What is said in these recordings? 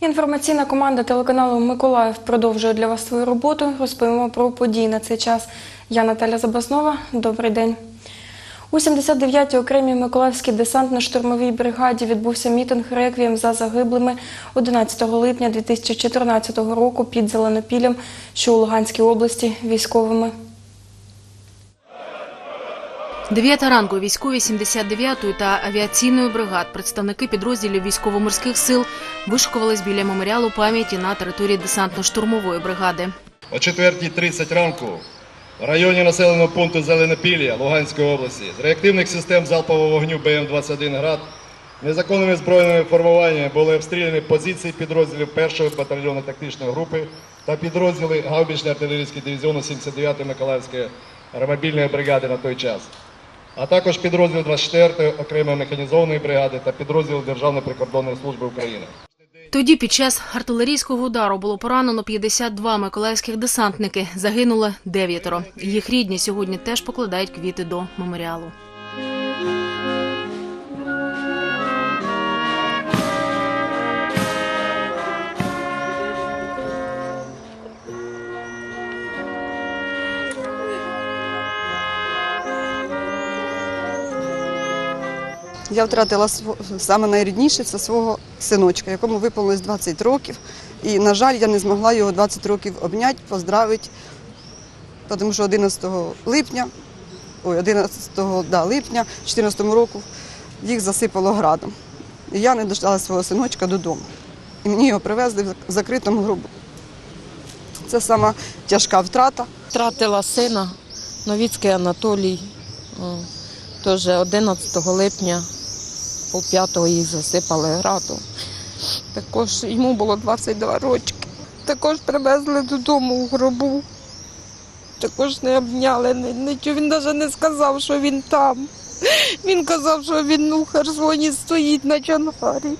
Інформаційна команда телеканалу Миколаїв продовжує для вас свою роботу. Розповімо про події на цей час. Я Наталя Забаснова. Добрий день. У 79-й окремій Миколаївській десантно-штурмовій бригаді відбувся мітинг реквієм за загиблими 11 липня 2014 року під Зеленопіллям, що у Луганській області військовими. Дев'ята ранку військові 79-ї та авіаційної бригад, представники підрозділів військово-морських сил вишикувались біля меморіалу пам'яті на території десантно-штурмової бригади. О 4.30 ранку в районі населеного пункту Зеленопілля Луганської області з реактивних систем залпового вогню БМ-21 «Град» незаконними збройними формуваннями були обстріляні позиції підрозділів 1-ї батальйону тактичної групи та підрозділи гаубічної артилерійської дивізіону 79-ї Миколаївської аеромобільної бригади на той час, а також підрозділ 24-ї окремої механізованої бригади та підрозділ Державної прикордонної служби України. Тоді під час артилерійського удару було поранено 52 миколаївських десантники. Загинули дев'ятеро. Їх рідні сьогодні теж покладають квіти до меморіалу. Я втратила саме найрідніше це свого синочка, якому виповнилось 20 років. І, на жаль, я не змогла його 20 років обняти, поздравити, тому що 11 липня, ой, 11 да, липня 2014 року їх засипало градом. І я не дождала свого синочка додому. І мені його привезли в закритому гробу. Це сама тяжка втрата. Втратила сина Новіцький Анатолій. Теж 11 липня, п'ятого їх засипали градом. Також йому було 22 роки. Також привезли додому у гробу. Також не обняли, ні- нічого. Він навіть не сказав, що він там. Він казав, що він у Херсоні стоїть на Чангарі.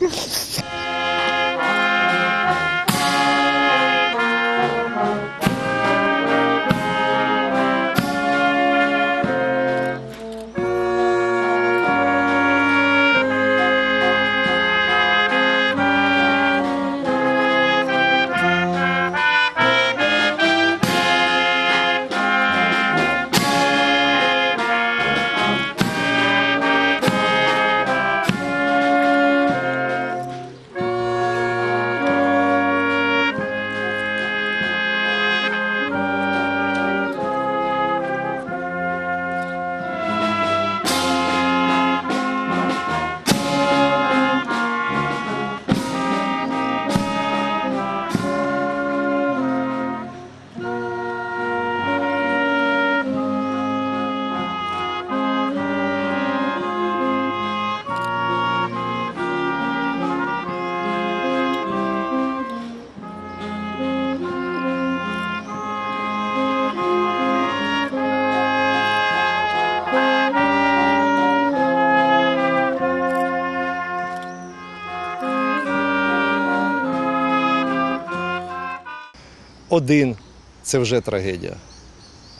Один це вже трагедія.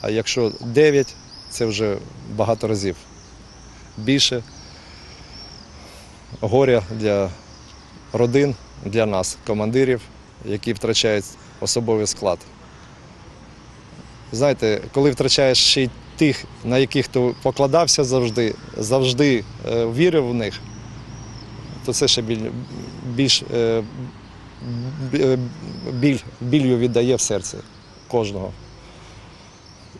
А якщо дев'ять, це вже багато разів більше горя для родин, для нас, командирів, які втрачають особовий склад. Знаєте, коли втрачаєш ще й тих, на яких ти покладався завжди, завжди е, вірив в них, то це ще біль, більш е, біль, білью віддає в серце кожного.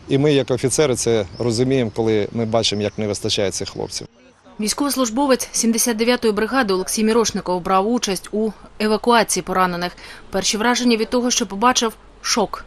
І ми, як офіцери, це розуміємо, коли ми бачимо, як не вистачає цих хлопців. Військовослужбовець 79-ї бригади Олексій Мірошников брав участь у евакуації поранених. Перші враження від того, що побачив шок.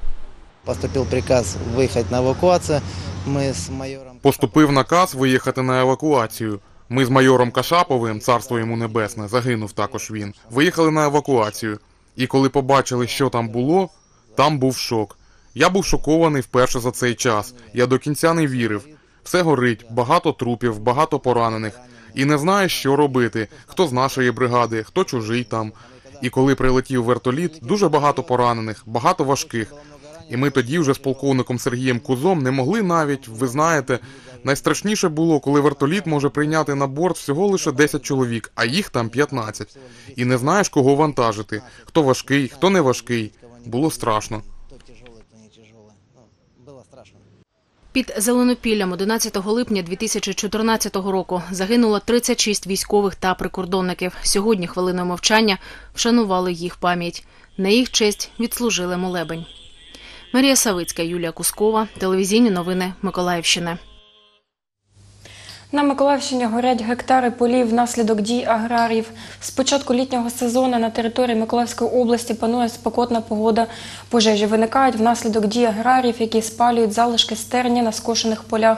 Поступил приказ выехать на эвакуацию. Мы с майором... Поступив наказ виїхати на евакуацію. Ми з майором Кашаповим, царство йому небесне, загинув також він. Виїхали на евакуацію. І коли побачили, що там було, там був шок. Я був шокований вперше за цей час. Я до кінця не вірив. Все горить, багато трупів, багато поранених. І не знаєш, що робити, хто з нашої бригади, хто чужий там. І коли прилетів вертоліт, дуже багато поранених, багато важких. І ми тоді вже з полковником Сергієм Кузом не могли навіть, ви знаєте, найстрашніше було, коли вертоліт може прийняти на борт всього лише 10 чоловік, а їх там 15. І не знаєш, кого вантажити, хто важкий, хто не важкий. Було страшно. Кто тяжелый, кто не тяжелый. Ну, было страшно. Під Зеленопіллям 11 липня 2014 року загинуло 36 військових та прикордонників. Сьогодні хвилиною мовчання вшанували їх пам'ять. На їх честь відслужили молебень. Марія Савицька, Юлія Кускова, телевізійні новини Миколаївщини. На Миколаївщині горять гектари полів внаслідок дій аграріїв. З початку літнього сезону на території Миколаївської області панує спекотна погода. Пожежі виникають внаслідок дій аграріїв, які спалюють залишки стерні на скошених полях.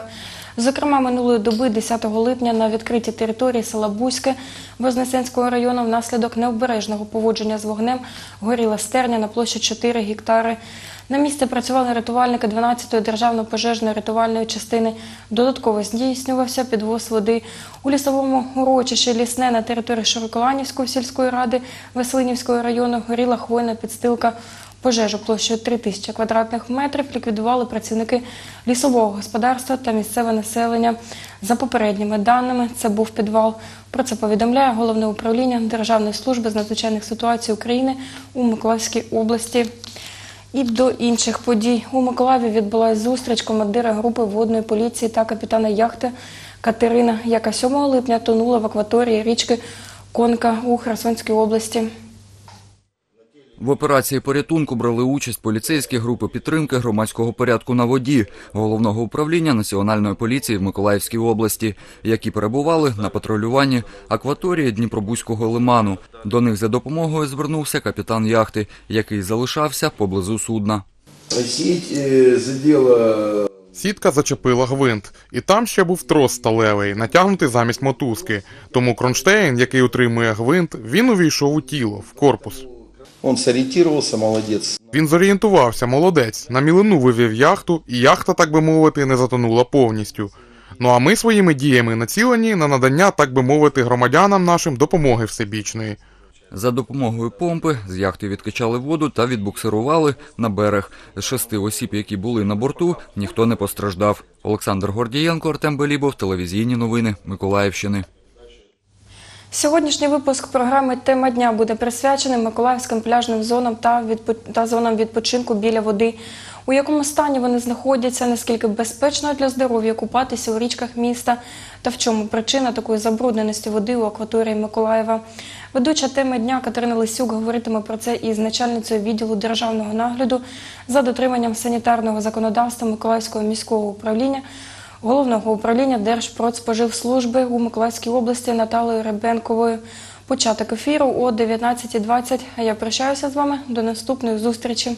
Зокрема, минулої доби, 10 липня, на відкритій території села Бузьке Вознесенського району внаслідок необережного поводження з вогнем горіла стерня на площі 4 гектари. На місці працювали рятувальники 12-ї державної пожежної рятувальної частини. Додатково здійснювався підвоз води. У лісовому урочищі лісне на території Широколанівської сільської ради Веселинівського району горіла хвойна підстилка. Пожежу площею 3 тисячі квадратних метрів ліквідували працівники лісового господарства та місцеве населення. За попередніми даними, це був підвал. Про це повідомляє головне управління Державної служби з надзвичайних ситуацій України у Миколаївській області. І до інших подій у Миколаєві відбулася зустріч командира групи водної поліції та капітана яхти Катерина, яка 7 липня тонула в акваторії річки Конка у Херсонській області. В операції порятунку брали участь поліцейські групи підтримки громадського порядку на воді головного управління Національної поліції в Миколаївській області, які перебували на патрулюванні акваторії Дніпробузького лиману. До них за допомогою звернувся капітан яхти, який залишався поблизу судна. Задела Сітка зачепила гвинт, і там ще був трос сталевий, натягнутий замість мотузки. Тому кронштейн, який утримує гвинт, він увійшов у тіло, в корпус. Он сориентировался, молодец. Він зорієнтувався, молодець, на мілину вивів яхту, і яхта, так би мовити, не затонула повністю. Ну а ми своїми діями націлені на надання, так би мовити, громадянам нашим допомоги всебічної. За допомогою помпи з яхти відкачали воду та відбуксирували на берег. З шести осіб, які були на борту, ніхто не постраждав. Олександр Гордієнко, Артем Белібов, телевізійні новини Миколаївщини. Сьогоднішній випуск програми Тема дня буде присвячений Миколаївським пляжним зонам та, відпо... та зонам відпочинку біля води. У якому стані вони знаходяться, наскільки безпечно для здоров'я купатися у річках міста та в чому причина такої забрудненості води у акваторії Миколаєва. Ведуча теми дня Катерина Лисюк говоритиме про це із начальницею відділу державного нагляду за дотриманням санітарного законодавства Миколаївського міського управління головного управління Держпродспоживслужби у Миколаївській області Наталою Ребенковою. Початок ефіру о 19.20. А я прощаюся з вами до наступної зустрічі.